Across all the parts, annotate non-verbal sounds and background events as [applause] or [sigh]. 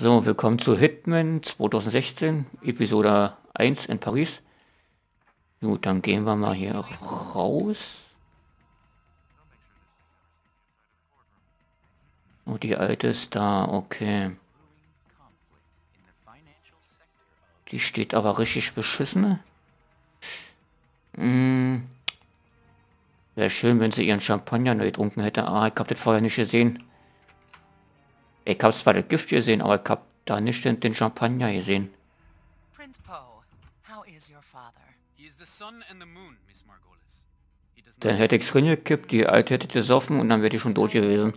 So, willkommen zu Hitman 2016, Episode 1 in Paris. Gut, dann gehen wir mal hier raus. Oh, die alte ist da, okay. Die steht aber richtig beschissen. Hm. Wäre schön, wenn sie ihren Champagner neu getrunken hätte. Ah, ich hab das vorher nicht gesehen. Ich habe zwar das Gift gesehen, aber ich habe da nicht den, den Champagner gesehen. Prince Poe, how is your father? He is the sun and the moon, Miss Margolis. Dann hätte ich's gekippt, die Alte hätte gesoffen und dann wäre ich schon tot gewesen.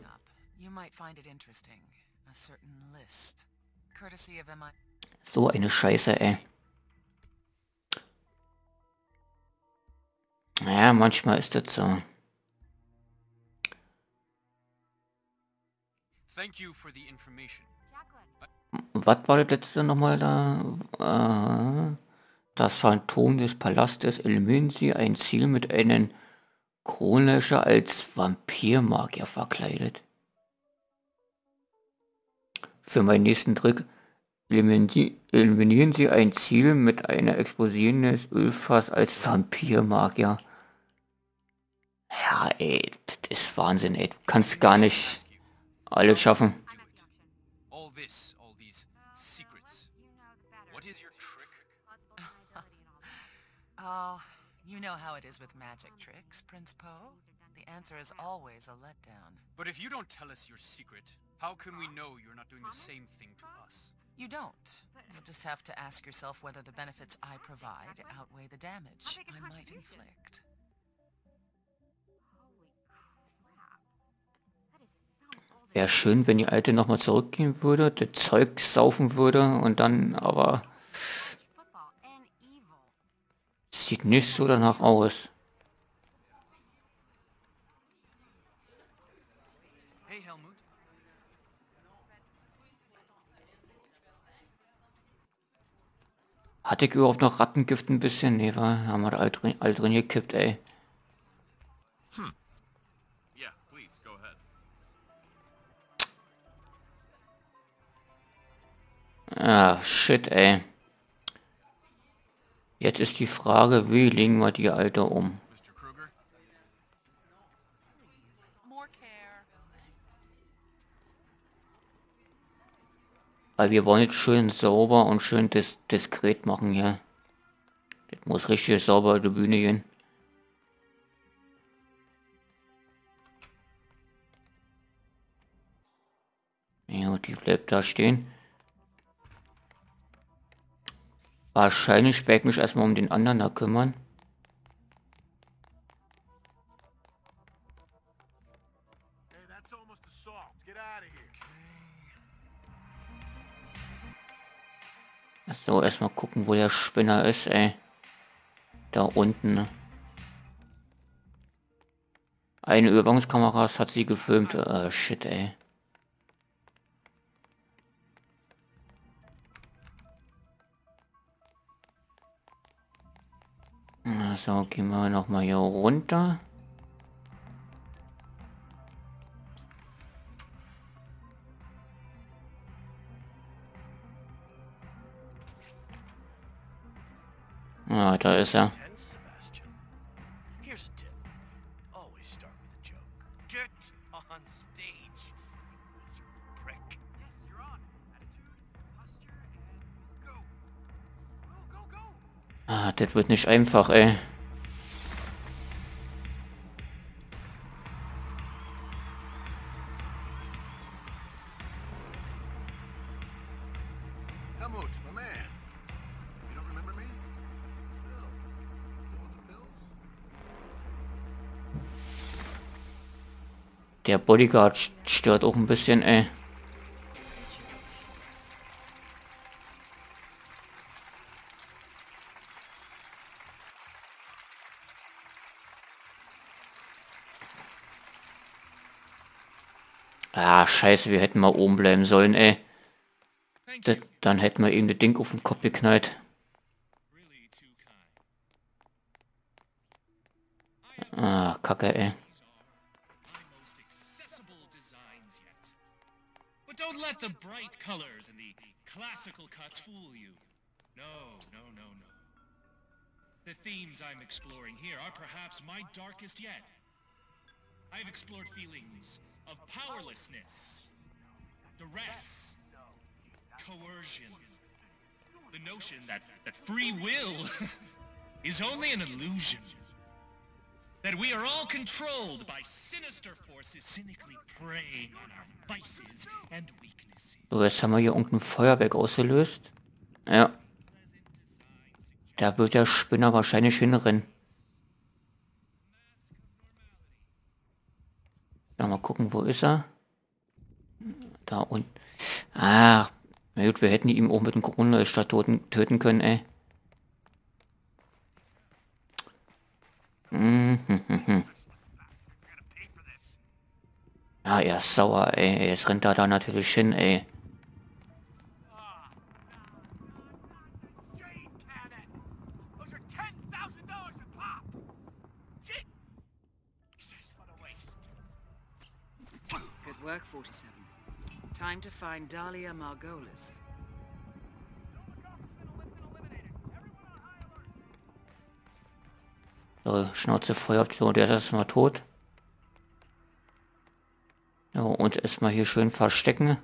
So eine Scheiße, ey. Ja, manchmal ist das so. Was war das letzte nochmal da? Äh, das Phantom des Palastes eliminieren Sie ein Ziel mit einem Kronlöscher als Vampirmagier verkleidet. Für meinen nächsten Trick eliminieren Sie ein Ziel mit einer Explosion des Ölfass als Vampirmagier. Ja, ey, das ist Wahnsinn, ey. Du kannst gar nicht alles schaffen. [laughs] Oh, you know how it is with magic tricks, Prince Poe. The answer is always a letdown. But if you don't tell us your secret, how can we know you're not doing the same thing to us? You don't. You'll just have to ask yourself whether the benefits I provide outweigh the damage I might inflict. Wäre schön, wenn die Alte nochmal zurückgehen würde, das Zeug saufen würde und dann aber... Sieht nicht so danach aus. Hatte ich überhaupt noch Rattengift ein bisschen? Nee, war, haben wir da all drin, all drin gekippt, ey. Ah, shit, ey. Jetzt ist die Frage, wie legen wir die Alte um? Weil wir wollen jetzt schön sauber und schön dis diskret machen hier. Das muss richtig sauber die Bühne gehen. Ja, die bleibt da stehen. Wahrscheinlich ich mich erstmal um den anderen da kümmern. So, erstmal gucken, wo der Spinner ist, ey. Da unten. Ne? Eine Überwachungskameras hat sie gefilmt. Äh, shit, ey. Gehen wir noch mal hier runter. Ah, da ist er. Ah, das wird nicht einfach, ey. Der Bodyguard stört auch ein bisschen, ey. Ah, scheiße, wir hätten mal oben bleiben sollen, ey. Das, dann hätten wir eben das Ding auf den Kopf geknallt. Ah, kacke, ey. let the bright colors and the classical cuts fool you. No, no, no, no. The themes I'm exploring here are perhaps my darkest yet. I've explored feelings of powerlessness, duress, coercion. The notion that, that free will [laughs] is only an illusion. That we are all controlled by sinister forces cynically preying on our vices and weaknesses. So, jetzt haben wir hier irgendein Feuerwerk ausgelöst. Ja. Da wird der Spinner wahrscheinlich hinrennen. Ja, mal gucken, wo ist er? Da unten. Ah, na gut, wir hätten ihn auch mit dem Corona-Stadt töten können, ey. Mhm. [laughs] Ja, er ist sauer, ey. Jetzt rennt er da natürlich hin, ey. Work, 47. Time to find Dahlia Margolis. So, Schnauze so, der ist erstmal tot. So, und erstmal hier schön verstecken.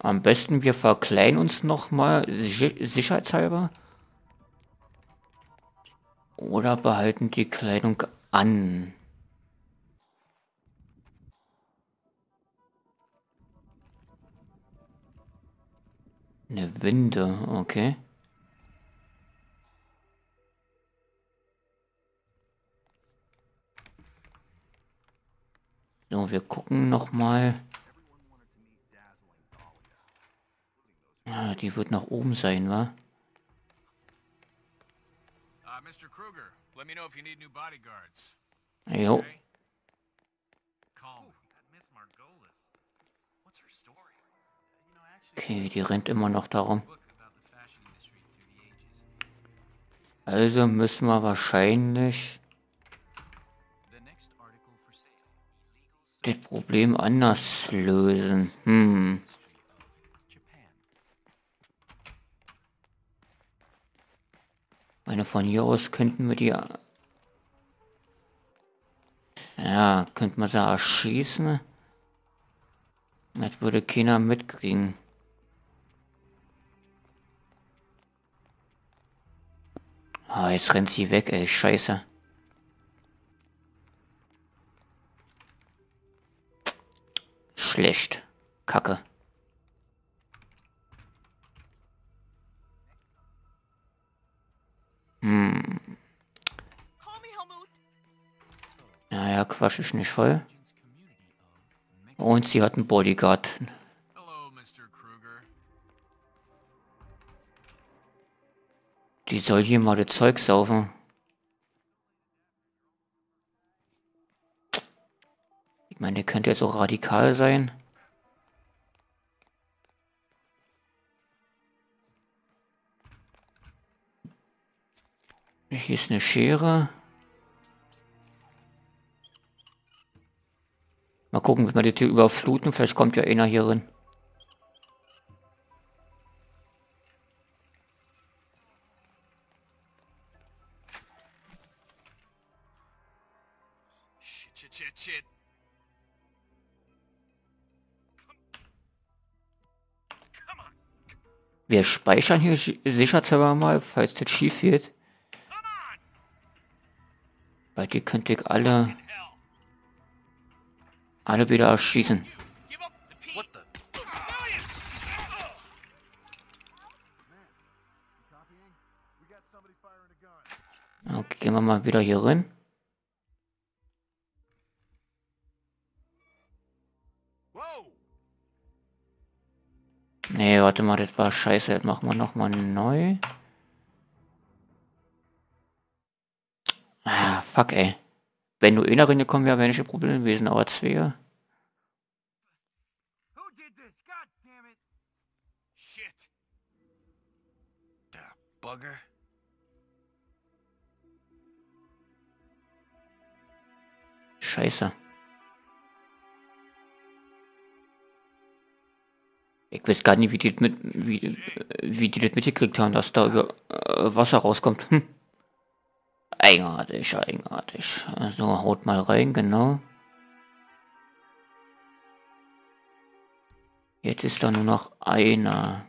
Am besten wir verkleiden uns nochmal sicherheitshalber. Oder behalten die Kleidung an. Eine Winde, okay. So, wir gucken noch mal. Ah, die wird nach oben sein, wa? Uh, Mr. Kruger, let me know if you need new bodyguards. Jo. Okay? Okay, die rennt immer noch darum. Also müssen wir wahrscheinlich das Problem anders lösen. Hm. Meine von hier aus könnten wir die... Ja, könnten wir sie erschießen. Das würde keiner mitkriegen. Ah, jetzt rennt sie weg, ey, scheiße. Schlecht. Kacke. Hm. Naja, Quatsch ist nicht voll. Und sie hat einen Bodyguard. Die soll hier mal das Zeug saufen. Ich meine, die könnte ja so radikal sein. Hier ist eine Schere. Mal gucken, wenn wir die Tür überfluten, vielleicht kommt ja einer hier rein. Wir speichern hier si- sicherheitshalber mal, falls das schief geht. Weil die könnte ich alle, alle wieder erschießen. Okay, gehen wir mal wieder hier rein. Nee, warte mal, das war scheiße. Das machen wir nochmal neu. Fuck, ey. Wenn nur einer reingekommen wäre, wenn ich ein Problem gewesen, aber zwei. Bugger. Scheiße. Ich weiß gar nicht, wie die das mit, wie, wie die das mitgekriegt haben, dass da über äh, Wasser rauskommt. Hm. Eigenartig, eigenartig. So, haut mal rein, genau. Jetzt ist da nur noch einer.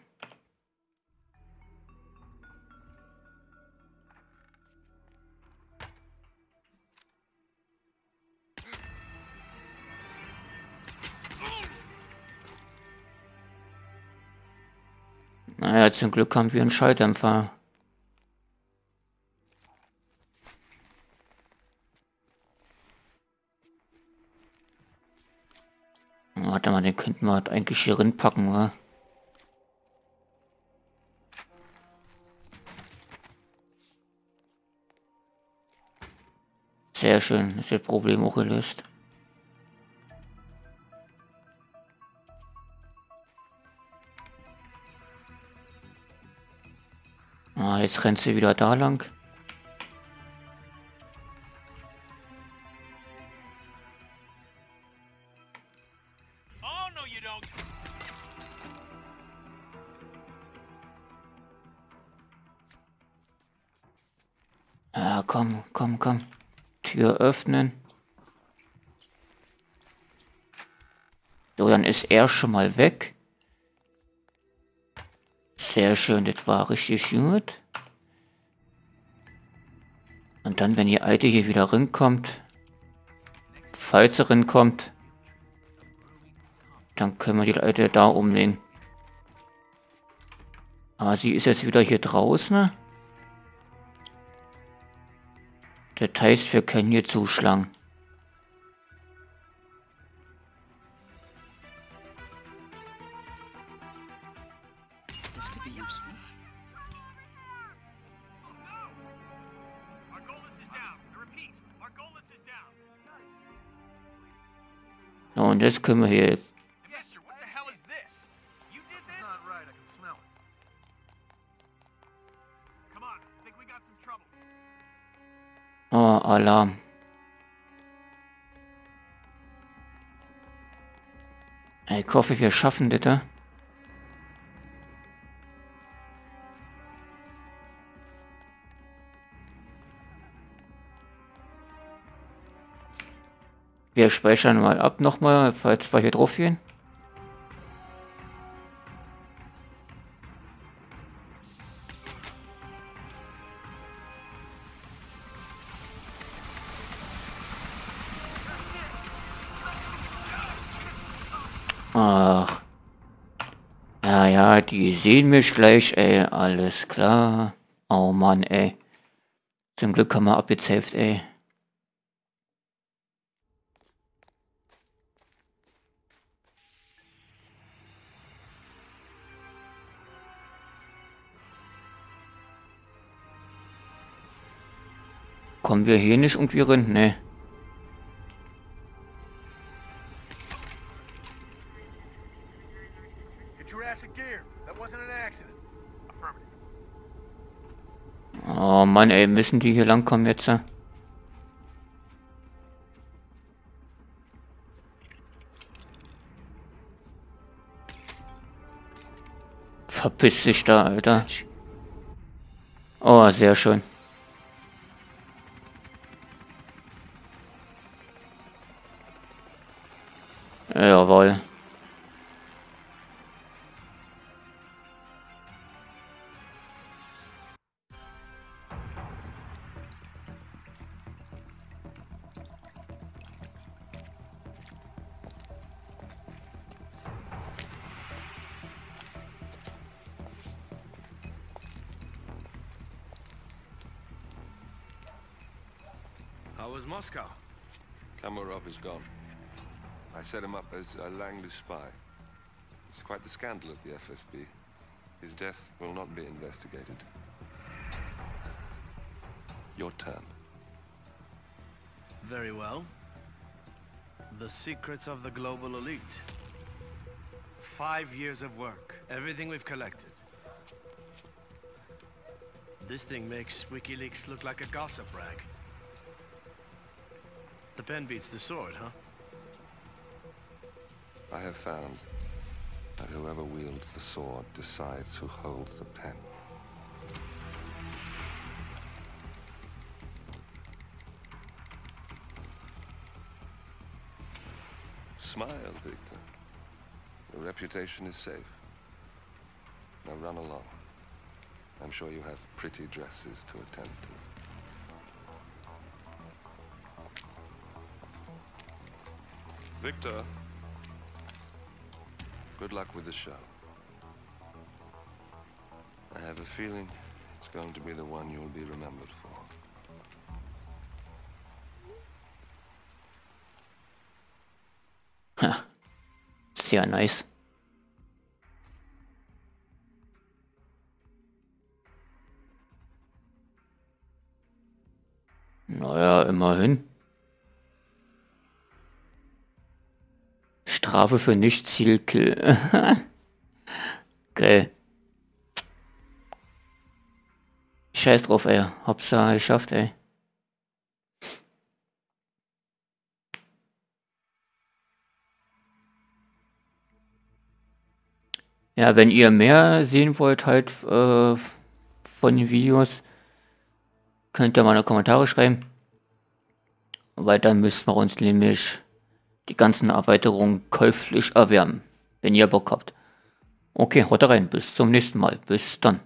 Naja, zum Glück haben wir einen Schalldämpfer. Wir halt eigentlich hier packen, oder? Sehr schön, ist das Problem auch gelöst. Ah, jetzt rennt sie wieder da lang. Ah, komm, komm, komm. Tür öffnen. So, dann ist er schon mal weg. Sehr schön, das war richtig gut. Und dann, wenn die Alte hier wieder rinkommt, falls sie rinkommt, dann können wir die Alte da umlegen. Aber sie ist jetzt wieder hier draußen. Das heißt, wir können hier zuschlagen. So, und jetzt können wir hier... Alarm. Ich hoffe, wir schaffen das. da. Wir speichern mal ab nochmal, falls wir hier drauf gehen. Ach. Ja, ja, die sehen mich gleich, ey. Alles klar. Oh Mann, ey. Zum Glück haben wir abgezählt, ey. Kommen wir hier nicht irgendwie rein? Ne. Oh Mann, ey, müssen die hier lang kommen jetzt? Verpiss dich da, Alter. Oh, sehr schön. Set him up as a Langley spy. It's quite the scandal at the FSB. His death will not be investigated. Your turn. Very well. The secrets of the global elite. Five years of work. Everything we've collected. This thing makes WikiLeaks look like a gossip rag. The pen beats the sword, huh? I have found that whoever wields the sword decides who holds the pen. Smile, Victor. Your reputation is safe. Now run along. I'm sure you have pretty dresses to attend to. Victor. Good luck with the show. I have a feeling it's going to be the one you'll be remembered for. Ha. Sehr nice. Strafe für Nicht-Zielkill. [laughs] Geil. Scheiß drauf, ey. Hauptsache geschafft, ey. Ja, wenn ihr mehr sehen wollt halt äh, von den Videos, könnt ihr mal eine Kommentare schreiben. Weil dann müssen wir uns nämlich die ganzen Erweiterungen käuflich erwärmen, wenn ihr Bock habt. Okay, haut rein, bis zum nächsten Mal. Bis dann.